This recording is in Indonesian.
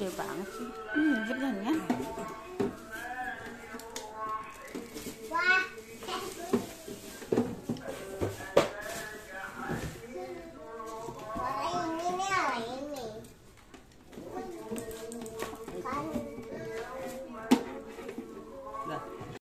gede banget sih. Hmm, gede kan